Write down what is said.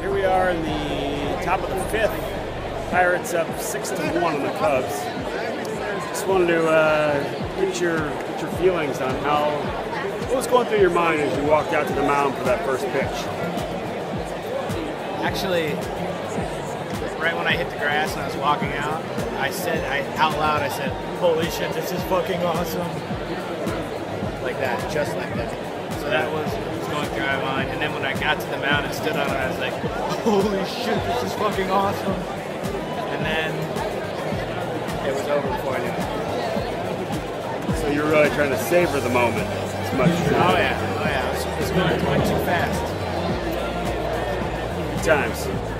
here we are in the top of the fifth. Pirates up six to one on the Cubs. Just wanted to uh, get your get your feelings on how what was going through your mind as you walked out to the mound for that first pitch. Actually, right when I hit the grass and I was walking out, I said I out loud I said, "Holy shit, this is fucking awesome!" Like that, just like that. So that was going through my mind. And then when I got to the mound and stood on it, I was like, "Holy shit, this is fucking awesome!" And then it was over before I knew it. So you're really trying to savor the moment as much as Oh yeah, oh yeah, it was, it was going, it too fast. times.